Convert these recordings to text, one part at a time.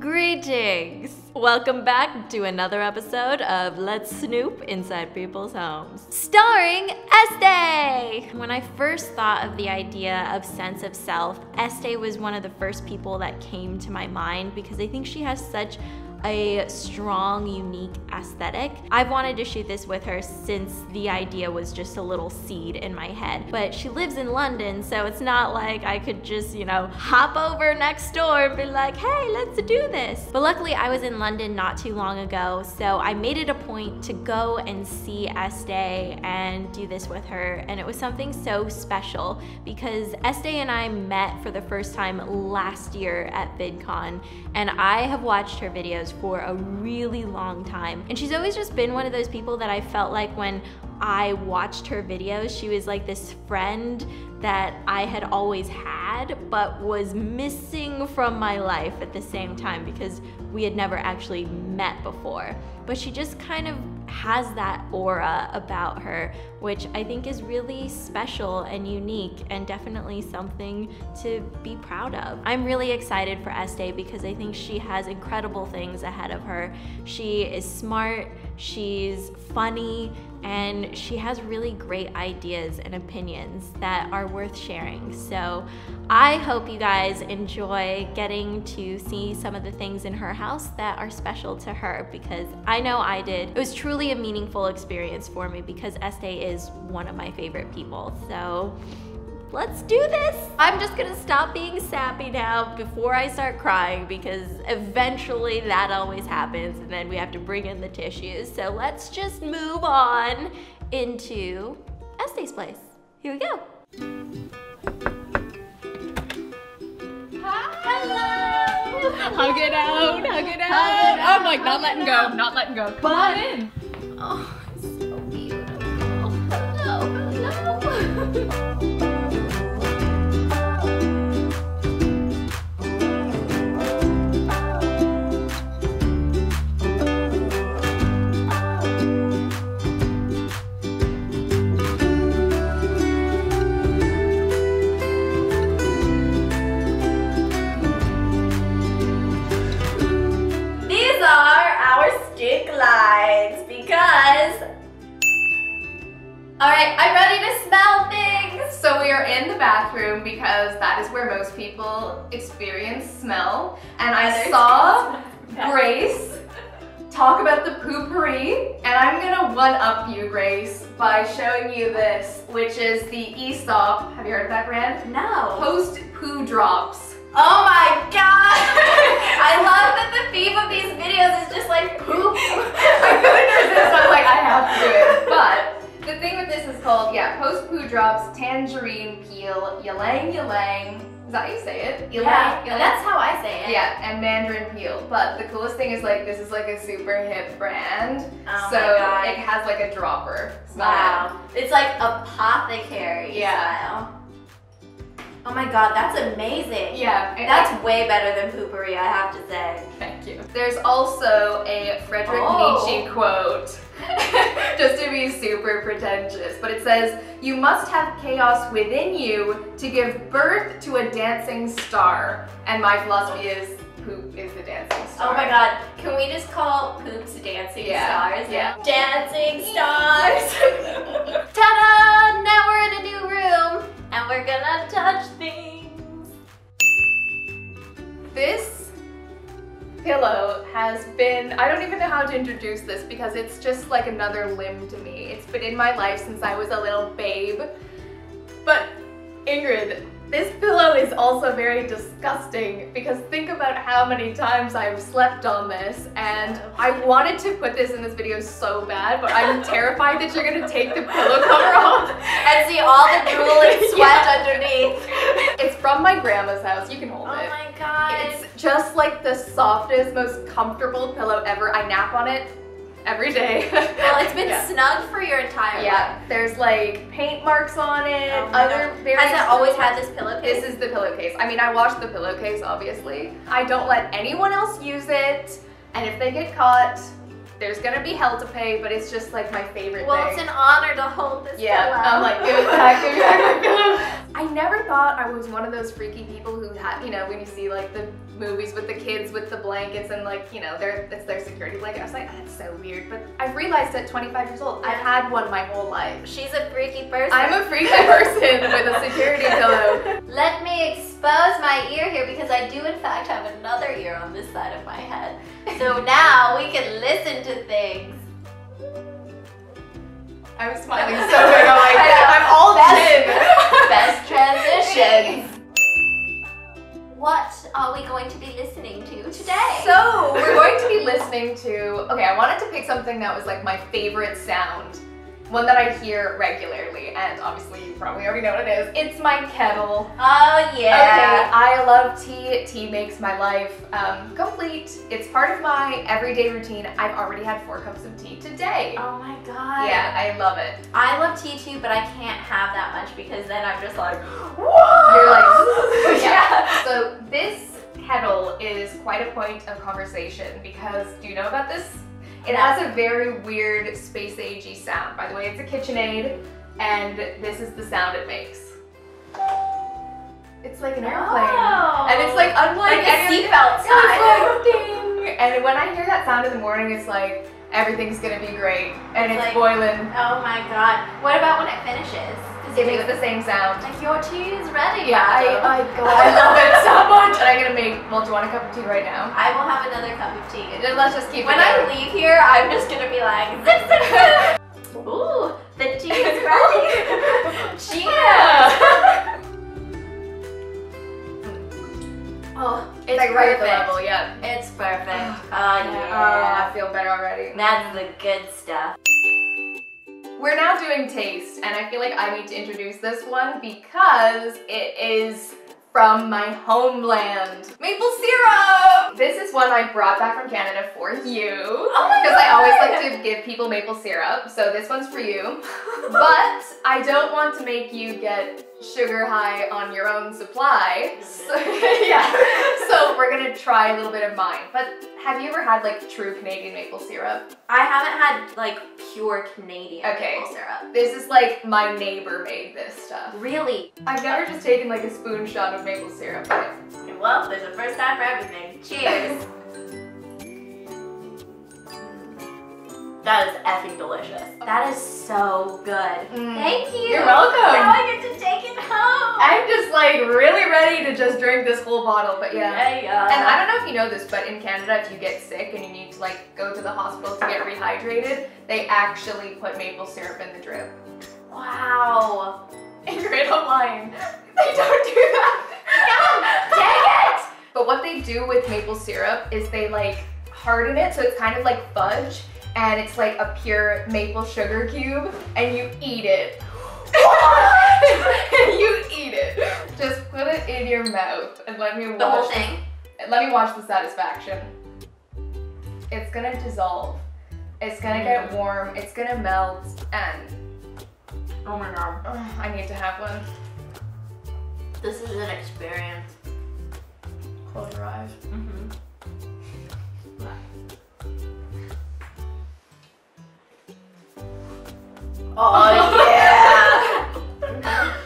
Greetings! Welcome back to another episode of Let's Snoop Inside People's Homes, starring Estée! When I first thought of the idea of sense of self, Estée was one of the first people that came to my mind because I think she has such a strong, unique aesthetic. I've wanted to shoot this with her since the idea was just a little seed in my head. But she lives in London, so it's not like I could just, you know, hop over next door and be like, hey, let's do this. But luckily, I was in London not too long ago, so I made it a point to go and see Estée and do this with her. And it was something so special because Estée and I met for the first time last year at VidCon, and I have watched her videos for a really long time. And she's always just been one of those people that I felt like when I watched her videos, she was like this friend that I had always had, but was missing from my life at the same time because we had never actually met before. But she just kind of has that aura about her, which I think is really special and unique and definitely something to be proud of. I'm really excited for Estée because I think she has incredible things ahead of her. She is smart, she's funny, and she has really great ideas and opinions that are worth sharing. So I hope you guys enjoy getting to see some of the things in her house that are special to her because I know I did. It was truly a meaningful experience for me because Estée is one of my favorite people. So let's do this. I'm just gonna stop being sappy now before I start crying because eventually that always happens and then we have to bring in the tissues. So let's just move on into Estee's place. Here we go. Hello. Hug it out, hug it out. Hug it I'm like not letting go, out. not letting go. Come on in. Oh, it's so beautiful. Hello, hello. Alright, I'm ready to smell things! So we are in the bathroom because that is where most people experience smell. And I saw Grace talk about the poopery, and I'm gonna one up you, Grace, by showing you this, which is the Aesop. Have you heard of that brand? No. Post poo drops. Oh my god! I love that the theme of these videos is just like poop. I couldn't resist. I was like, I have to do it. But the thing with this is called, yeah, post poo drops, tangerine peel, ylang ylang. Is that how you say it? Ylang yeah, ylang. that's how I say it. Yeah, and mandarin peel. But the coolest thing is like this is like a super hip brand. Oh so my god. it has like a dropper. Wow. It's like apothecary Yeah. style. Oh my god, that's amazing. Yeah. That's way better than poopery, I have to say. Thank you. There's also a Frederick Oh. Nietzsche quote, just to be super pretentious, but it says, You must have chaos within you to give birth to a dancing star. And my philosophy is, poop is the dancing star. Oh my god, can we just call poops dancing Yeah, stars? yeah. Dancing stars! Ta-da! Now we're in a new room and we're gonna touch things. This pillow has been, I don't even know how to introduce this because it's just like another limb to me. It's been in my life since I was a little babe. But Ingrid, this pillow is also very disgusting because think about how many times I've slept on this and I wanted to put this in this video so bad, but I'm terrified that you're gonna take the pillow cover off. And see all the drool and sweat Yeah. underneath. It's from my grandma's house, you can hold Oh it. Oh my god. It's just like the softest, most comfortable pillow ever. I nap on it every day. well, it's been Yeah. snug for your entire Yeah, life. there's like paint marks on it, Oh other Has it always had this pillowcase? This is the pillowcase. I mean, I wash the pillowcase, obviously. I don't let anyone else use it, and if they get caught, there's gonna be hell to pay, but it's just like my favorite well, thing. it's an honor to hold this yeah, pillow. I'm like, give it back, give me back my pillow. I never thought I was one of those freaky people who had, you know, when you see like the movies with the kids with the blankets and like, you know, their it's their security blanket. I was like, oh, that's so weird. But I've realized at 25 years old, I've had one my whole life. She's a freaky person. I'm a freaky person with a security pillow. Let me expose my ear here because I do in fact have another ear on this side of my head. So now we can listen to things. I'm smiling so big. I'm like, I'm all Best- Best transitions. What are we going to be listening to today? So we're going to be listening to. Okay, I wanted to pick something that was like my favorite sound, one that I hear regularly, and obviously you probably already know what it is. It's my kettle. oh yeah. Okay, yeah. I love tea. Tea makes my life um, complete. It's part of my everyday routine. I've already had four cups of tea today. Oh my god. Yeah, I love it. I love tea too, but I can't have that much because then I'm just like, You're like, yeah. So this kettle is quite a point of conversation because do you know about this? It has a very weird space agey sound. By the way, it's a KitchenAid, and this is the sound it makes. It's like an airplane. Oh. And it's like unlike Like a any seatbelt It's sign. like ding. And when I hear that sound in the morning, it's like everything's gonna be great, and It's it's like- boiling. Oh my god. What about when it finishes? Does It makes the same sound. like your tea is ready. Yeah, I, madam." I, God, I love it so much. And I'm gonna make. Well, do you want a cup of tea right now? I will have another cup of tea. Just- Let's just keep When. I leave here, I'm just gonna be like, zip, zip, zip. Ooh, the tea is ready. Cheers. oh, it's like right at the perfect. level, yeah. It's perfect. Ah, oh, Oh, yeah. I feel better already. That's the good stuff. Doing taste, and I feel like I need to introduce this one because it is from my homeland. Maple syrup! This is one I brought back from Canada for you. Oh Because I always like to give people maple syrup, so this one's for you. But I don't want to make you get sugar high on your own supply. So, yeah. So we're gonna try a little bit of mine. But have you ever had like true Canadian maple syrup? I haven't had like pure Canadian Okay. maple syrup. This is like my neighbor made this stuff. Really? I've never just taken like a spoon shot of maple syrup. but- Well, there's a first time for everything. Cheers. that is effing delicious. That is so good. Mm. Thank you. You're welcome. Now I get to take it home. I'm just like really ready to just drink this whole bottle, but yeah. Yeah, yeah. And I don't know if you know this, but in Canada, if you get sick and you need to like go to the hospital to get rehydrated, they actually put maple syrup in the drip. Wow. And you're in a line. They don't do that. Dang it! But what they do with maple syrup is they like harden it so it's kind of like fudge and it's like a pure maple sugar cube and you eat it. and you eat it. Just put it in your mouth and let me watch The whole the- thing. let me watch the satisfaction. It's gonna dissolve. It's gonna get warm. It's gonna melt and Oh my god. ugh, I need to have one. This is an experience. Close your eyes. Mm-hmm. Oh yeah.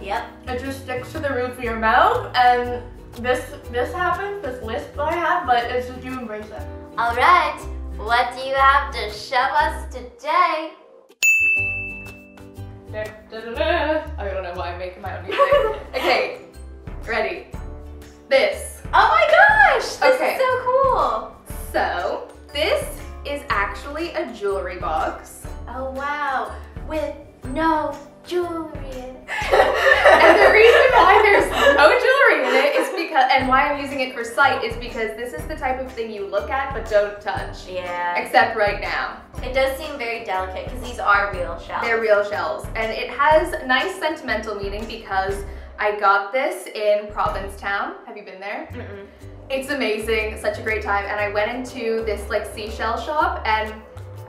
yep. It just sticks to the roof of your mouth, and this this happens. This lisp I have, but it's just you embrace it. All right. What do you have to show us today? I don't know why I'm making my own music. okay, ready. This. Oh my gosh! This Okay. is so cool. So this is actually a jewelry box. Oh wow. With no jewelry in it. and the reason why there's no jewelry in it is because, and why I'm using it for sight is because this is the type of thing you look at but don't touch. Yeah. Except right now. It does seem very delicate because these are real shells. They're real shells. And it has nice sentimental meaning because I got this in Provincetown. Have you been there? Mm-mm. It's amazing, such a great time. And I went into this like seashell shop and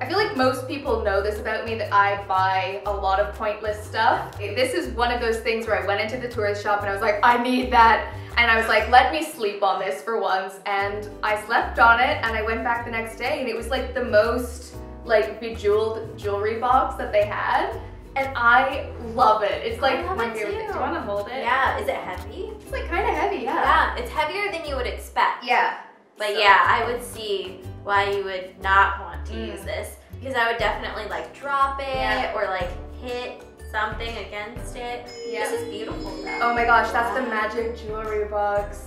I feel like most people know this about me that I buy a lot of pointless stuff. This is one of those things where I went into the tourist shop and I was like, I need that. And I was like, let me sleep on this for once. And I slept on it and I went back the next day and it was like the most like bejeweled jewelry box that they had. and I love it. It's like my it favorite thing. Do you want to hold it? Yeah, is it heavy? It's like kind of heavy, yeah. Yeah, it's heavier than you would expect. Yeah. But So- yeah, I would see why you would not want to Mm. use this because I would definitely like drop it Yeah. or like hit something against it. Yeah. This is beautiful though. Oh my gosh, that's the magic jewelry box.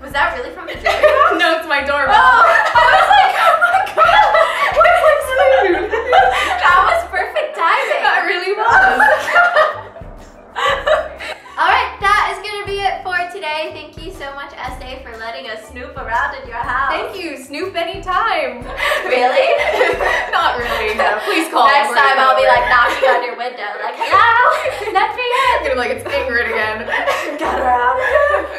Was that really from the jewelry box? no, it's my doorbell. Oh, I was like, oh my god. What's so rude? that was perfect timing. That really was. That is gonna be it for today. Thank you so much, Estee, for letting us snoop around in your house. Thank you. Snoop anytime. Really? Not really. No. Please call. Next time I'll be like knocking on your window, like, hello, let me in. Be like it's Ingrid again. Get around.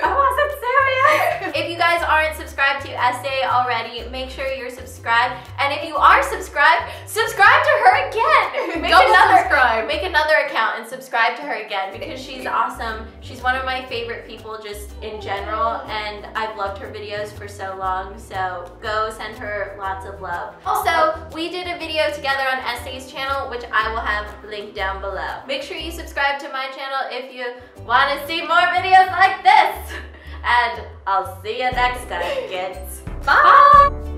I wasn't serious. If you guys aren't subscribed to Estee already, make sure you're subscribed. And if you are subscribed, subscribe to her again. Make Double another subscribe. Make another account and subscribe to her again because she's awesome. She's one of my favorite people just in general, and I've loved her videos for so long. So go send her lots of love. Also, we did a video together on Estee's channel, which I will have linked down below. Make sure you subscribe to my channel if you want to see more videos like this. And I'll see you next time, kids. Bye.